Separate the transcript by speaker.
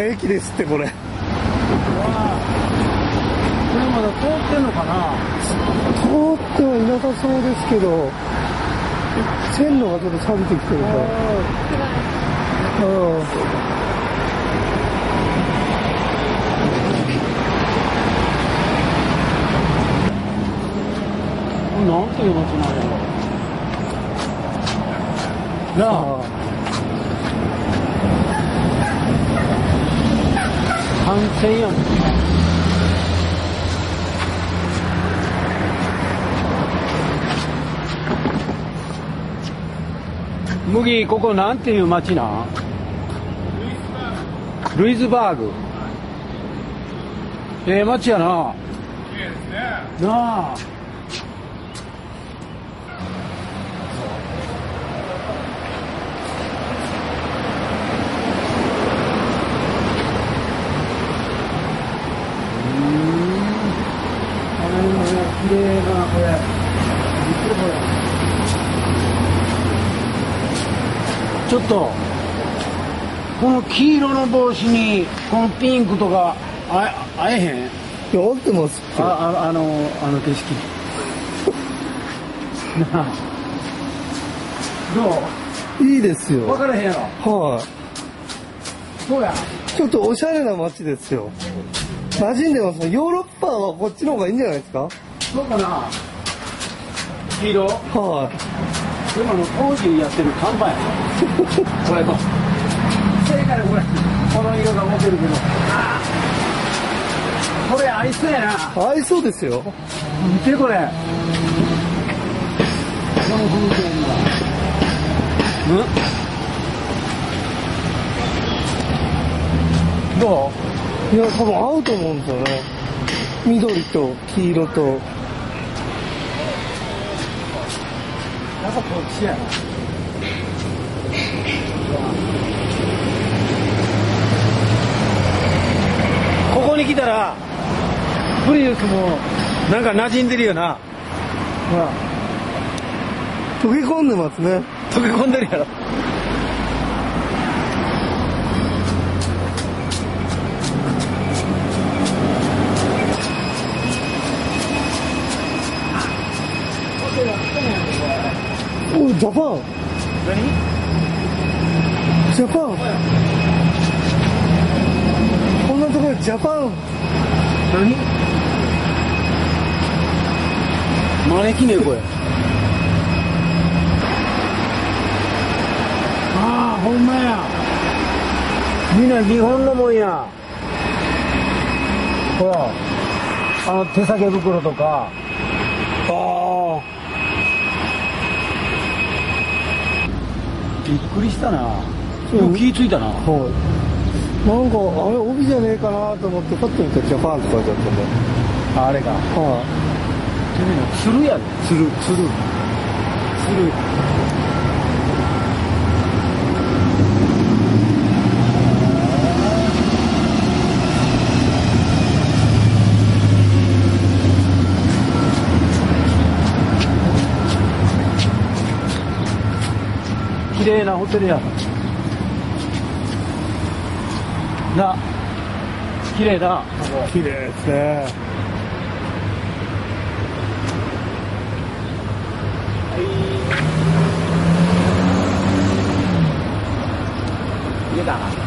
Speaker 1: 駅ですってこれ。
Speaker 2: これまだ通ってんのかな？
Speaker 1: 通ってはいなさそうですけど線路がちょっと錆びてきてるから。うん。
Speaker 2: なんていう街なんやろなあやもんな麦ここなんていう町なん？ルイズバーグ。ええ町やな。なああれも綺麗なこれ見てこれちょっとこの黄色の帽子にこのピンクとかあ合えへん？
Speaker 1: いや合ってますって
Speaker 2: あああのあの景色。な あど
Speaker 1: いいです
Speaker 2: う分
Speaker 1: よ
Speaker 2: からへんやろ。
Speaker 1: はい。
Speaker 2: そうや？
Speaker 1: ちょっとおしゃれな街ですよ。馴染んでますね。ヨーロッパはこっちの方がいいんじゃないですか？
Speaker 2: そうかな？黄色？で
Speaker 1: は
Speaker 2: もあの当時やってる看板やこれと正解これ。この色が持ってるけど。これ合いそうやな。い
Speaker 1: 合いそうですよ。
Speaker 2: 見てこれ。この風景にはん？どう？
Speaker 1: いや多分合うと思うんですよね。緑と黄色と
Speaker 2: やっぱこっちやな。ここに来たらプリウスもなんか馴染んでるよな。ほら
Speaker 1: 溶け込んでますね。
Speaker 2: 溶け込んでるやろ
Speaker 1: おジャパン。
Speaker 2: 何？
Speaker 1: ジャパン。こんなところでジャパン。
Speaker 2: 何？招き猫や。ああほんまや。みんな日本のもんや。ほらあの手提げ袋とかああびっくりしたな。よく気ぃついたな。
Speaker 1: はい。なんかあれ帯じゃねえかなと思ってパッと見たらジャパンって書いてあったんで
Speaker 2: あれか。
Speaker 1: は
Speaker 2: つるやで。つるつるつる綺麗なホテルや。な綺麗
Speaker 1: 綺麗ですね。はい。入た